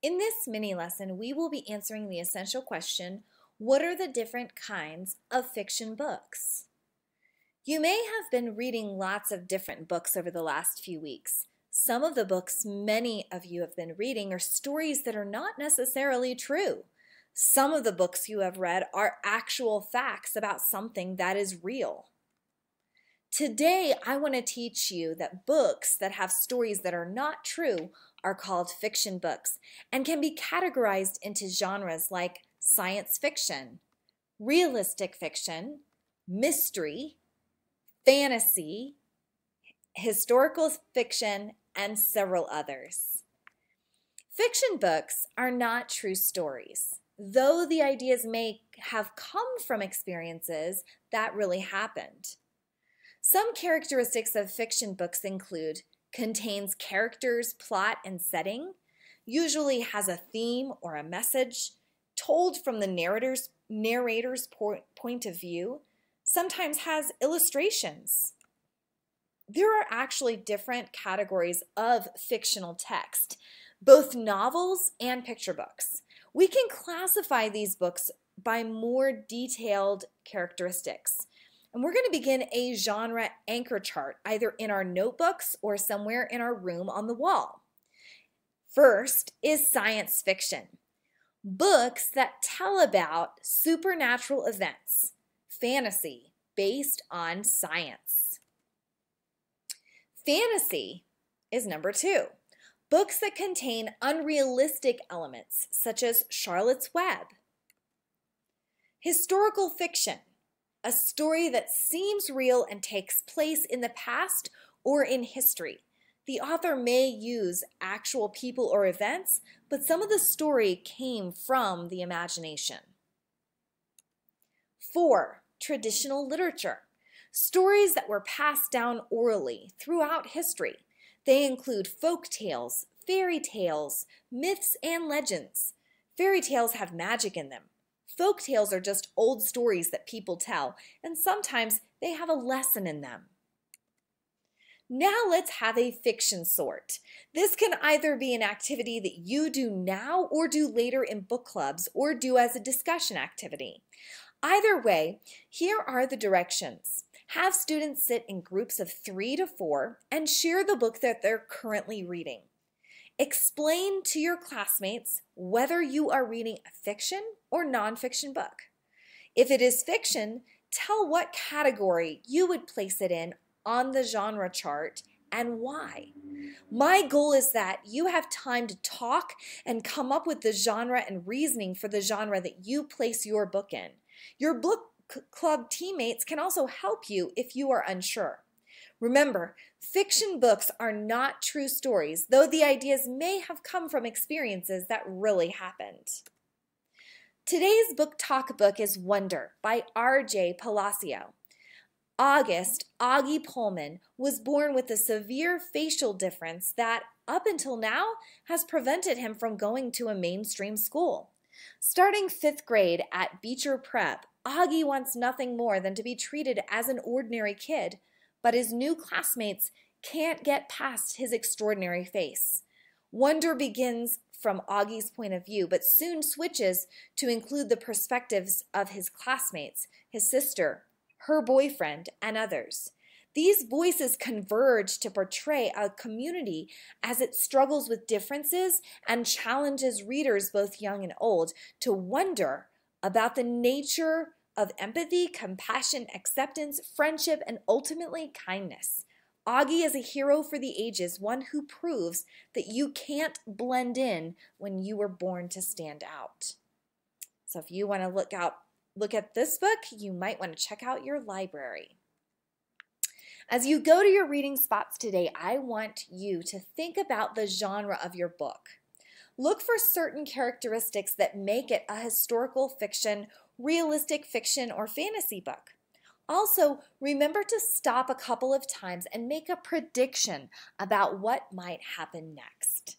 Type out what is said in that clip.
In this mini lesson, we will be answering the essential question, what are the different kinds of fiction books? You may have been reading lots of different books over the last few weeks. Some of the books many of you have been reading are stories that are not necessarily true. Some of the books you have read are actual facts about something that is real. Today, I want to teach you that books that have stories that are not true are called fiction books and can be categorized into genres like science fiction, realistic fiction, mystery, fantasy, historical fiction, and several others. Fiction books are not true stories, though the ideas may have come from experiences that really happened. Some characteristics of fiction books include contains characters, plot, and setting, usually has a theme or a message, told from the narrator's, narrator's point of view, sometimes has illustrations. There are actually different categories of fictional text, both novels and picture books. We can classify these books by more detailed characteristics. And we're going to begin a genre anchor chart, either in our notebooks or somewhere in our room on the wall. First is science fiction books that tell about supernatural events, fantasy based on science. Fantasy is number two. Books that contain unrealistic elements, such as Charlotte's Web. Historical fiction a story that seems real and takes place in the past or in history. The author may use actual people or events, but some of the story came from the imagination. 4. Traditional literature. Stories that were passed down orally throughout history. They include folk tales, fairy tales, myths, and legends. Fairy tales have magic in them. Folk tales are just old stories that people tell, and sometimes they have a lesson in them. Now let's have a fiction sort. This can either be an activity that you do now or do later in book clubs or do as a discussion activity. Either way, here are the directions. Have students sit in groups of three to four and share the book that they're currently reading. Explain to your classmates whether you are reading a fiction or nonfiction book. If it is fiction, tell what category you would place it in on the genre chart and why. My goal is that you have time to talk and come up with the genre and reasoning for the genre that you place your book in. Your book club teammates can also help you if you are unsure. Remember, fiction books are not true stories, though the ideas may have come from experiences that really happened. Today's book talk book is Wonder by R.J. Palacio. August, Augie Pullman, was born with a severe facial difference that, up until now, has prevented him from going to a mainstream school. Starting fifth grade at Beecher Prep, Augie wants nothing more than to be treated as an ordinary kid but his new classmates can't get past his extraordinary face. Wonder begins from Augie's point of view, but soon switches to include the perspectives of his classmates, his sister, her boyfriend, and others. These voices converge to portray a community as it struggles with differences and challenges readers, both young and old, to wonder about the nature of empathy, compassion, acceptance, friendship, and ultimately kindness. Augie is a hero for the ages, one who proves that you can't blend in when you were born to stand out. So if you want to look out look at this book, you might want to check out your library. As you go to your reading spots today, I want you to think about the genre of your book. Look for certain characteristics that make it a historical fiction realistic fiction or fantasy book. Also, remember to stop a couple of times and make a prediction about what might happen next.